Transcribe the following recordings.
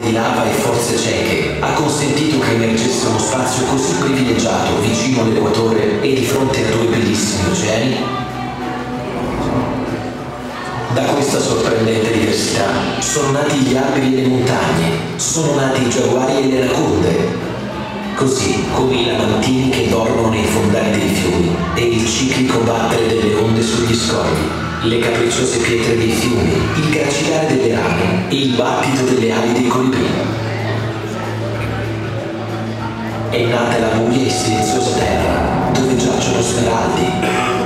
di lava e forze cieche ha consentito che emergesse uno spazio così privilegiato vicino all'equatore e di fronte a due bellissimi oceani? Da questa sorprendente diversità sono nati gli alberi e le montagne, sono nati i giaguari e le anaconde, così come i lamantini che dormono nei fondali dei fiumi e il ciclico battere delle onde sugli scogli le capricciose pietre dei fiumi, il gracilare delle rane e il battito delle ali dei colibrì. È nata la buia e silenziosa terra, dove giacciono smeraldi,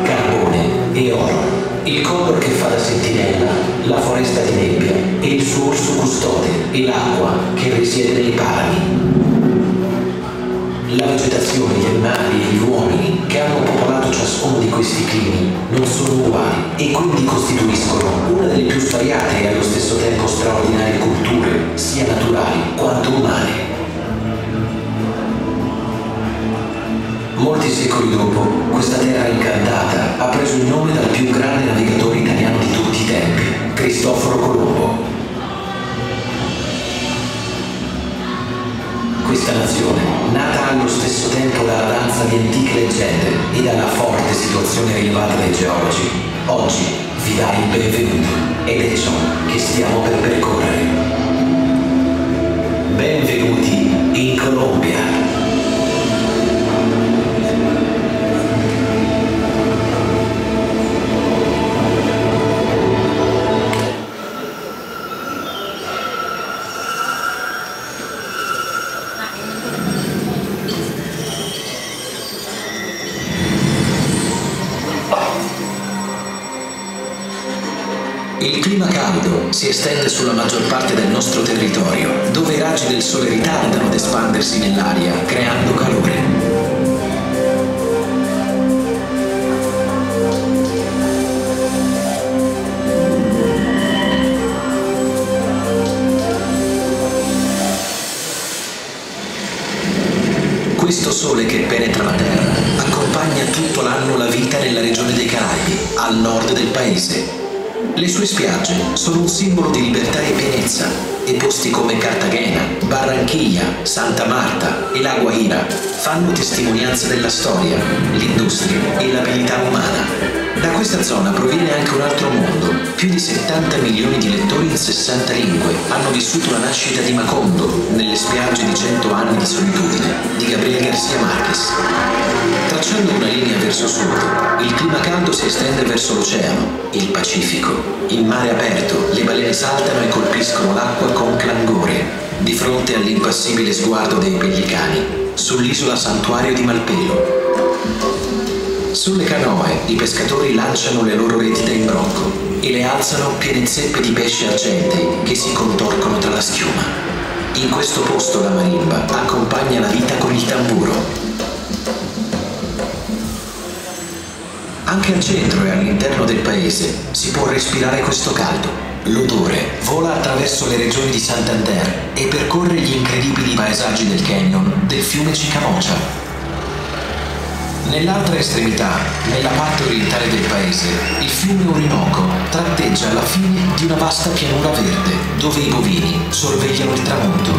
carbone e oro. Il condor che fa da sentinella, la foresta di nebbia e il suo orso custode e l'acqua che risiede nei parami. Questi climi non sono uguali e quindi costituiscono una delle più svariate e allo stesso tempo straordinarie culture, sia naturali quanto umane. Molti secoli dopo, questa terra incantata ha preso il nome dal più grande navigatore e dalla forte situazione rilevata dai geologi, oggi vi dà il benvenuto ed è ciò che stiamo per percorrere. Benvenuti in Colombia. Caldo si estende sulla maggior parte del nostro territorio, dove i raggi del sole ritardano ad espandersi nell'aria, creando calore. Questo sole che penetra la terra accompagna tutto l'anno la vita nella regione dei Caraibi, al nord del paese, le sue spiagge sono un simbolo di libertà e pienezza e posti come Cartagena, Barranchiglia, Santa Marta e La Guaira fanno testimonianza della storia, l'industria e l'abilità umana. Da questa zona proviene anche un altro mondo. Più di 70 milioni di lettori in 60 lingue hanno vissuto la nascita di Macondo nelle spiagge di 100 anni di solitudine di Gabriel García Márquez. Tracciando una linea verso sud, il clima caldo si estende verso l'oceano, il Pacifico. Il mare aperto, le balene saltano e colpiscono l'acqua con clangore, di fronte all'impassibile sguardo dei pellicani, sull'isola santuario di Malpelo. Sulle canoe i pescatori lanciano le loro reti da imbrocco e le alzano piene zeppe di pesci argentei che si contorcono tra la schiuma. In questo posto la marimba accompagna la vita con il tamburo. Anche al centro e all'interno del paese si può respirare questo caldo. L'odore vola attraverso le regioni di Santander e percorre gli incredibili paesaggi del canyon del fiume Chicamocha. Nell'altra estremità, nella parte orientale del paese, il fiume Orinoco tratteggia alla fine di una vasta pianura verde, dove i bovini sorvegliano il tramonto.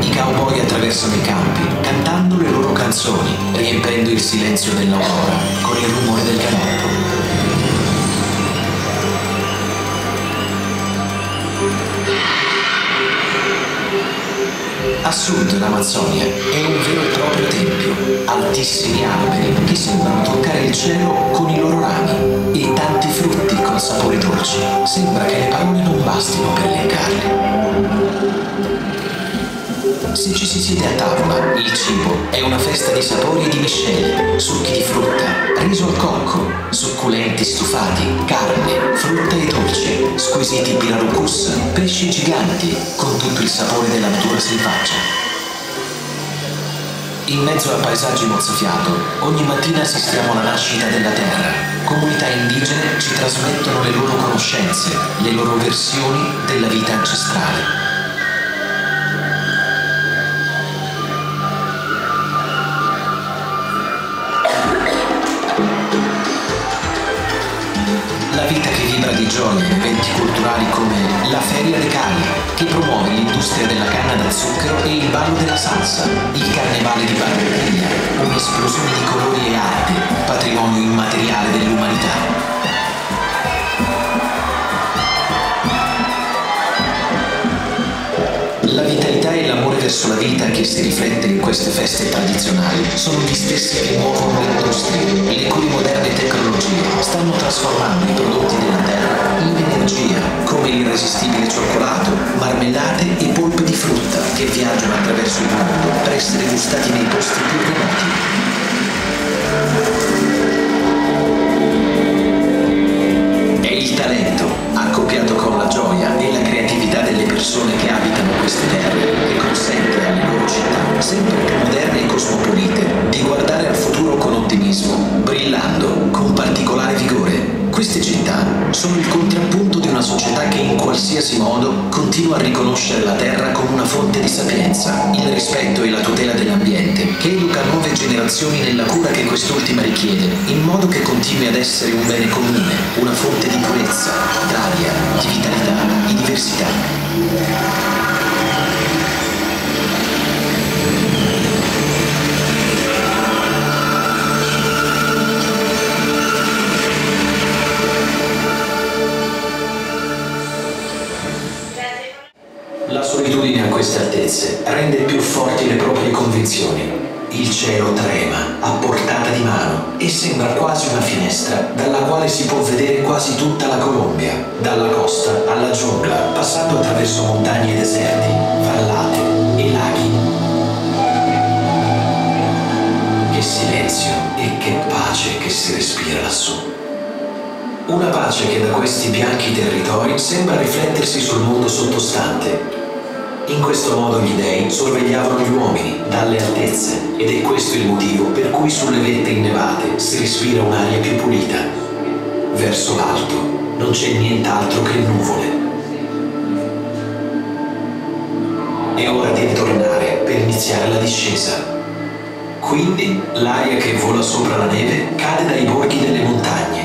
I cowboy attraversano i campi, cantando le loro canzoni, riempendo il silenzio dell'aurora con il rumore del galoppo. A sud l'Amazzonia è un vero e proprio tempio, altissimi alberi che sembrano toccare il cielo con i loro rami e tanti frutti con sapori dolci. Sembra che le parole non bastino per elencarli. Se ci si siede a tavola, il cibo è una festa di sapori e di miscele, succhi di frutta, riso al cocco, succulenti stufati, carne, frutta e dolci, squisiti pirarucus, pesci giganti, con tutto il sapore della natura selvaggia. In mezzo a paesaggi mozzafiato, ogni mattina assistiamo alla nascita della terra. Comunità indigene ci trasmettono le loro conoscenze, le loro versioni della vita ancestrale. In eventi culturali come la Feria de Cali, che promuove l'industria della canna al zucchero e il ballo della salsa, il carnevale di Barranquilla, un'esplosione di colori e arte, patrimonio immateriale dell'umanità. Verso la vita che si riflette in queste feste tradizionali sono gli stessi che muovono l'industria, le cui moderne tecnologie stanno trasformando i prodotti della terra in energia, come l'irresistibile cioccolato, marmellate e polpe di frutta che viaggiano attraverso il mondo per essere gustati nei posti più remoti. È il talento, accoppiato con la gioia e la delle persone che abitano queste terre, che consente alle loro città, sempre più moderne e cosmopolite, di guardare al futuro con ottimismo, brillando con particolare vigore. Queste città sono il contrappunto di una società che in qualsiasi modo continua a riconoscere la terra come una fonte di sapienza, il rispetto e la tutela dell'ambiente, che educa nuove generazioni nella cura che quest'ultima richiede, in modo che continui ad essere un bene comune, una fonte di purezza, d'aria, di vitalità, di diversità. La finestra dalla quale si può vedere quasi tutta la Colombia, dalla costa alla giungla, passando attraverso montagne e deserti, vallate e laghi. Che silenzio e che pace che si respira lassù. Una pace che da questi bianchi territori sembra riflettersi sul mondo sottostante. In questo modo gli dei sorvegliavano gli uomini dalle altezze ed è questo il motivo per cui sulle vette innevate si respira un'aria più pulita. Verso l'alto non c'è nient'altro che nuvole. È ora di ritornare per iniziare la discesa. Quindi l'aria che vola sopra la neve cade dai borghi delle montagne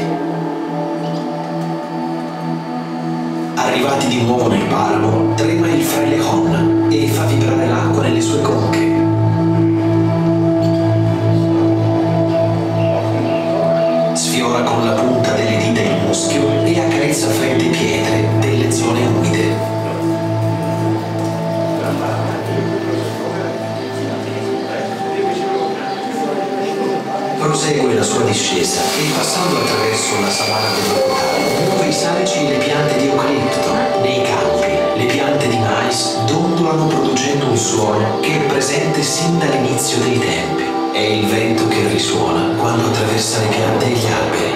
Arrivati di nuovo nel paramo, trema il Frailejón e fa vibrare l'acqua nelle sue conche. Sfiora con la punta delle dita il muschio e accarezza fredde pietre delle zone umide. Prosegue la sua discesa e passando attraverso la savana del Bogotà, muove i salici le piante di eucalipto. Nei campi, le piante di mais dondolano producendo un suono che è presente sin dall'inizio dei tempi. È il vento che risuona quando attraversa le piante e gli alberi.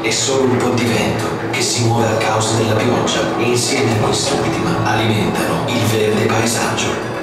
È solo un po' di vento che si muove a causa della pioggia e insieme a quest'ultima alimentano il verde paesaggio.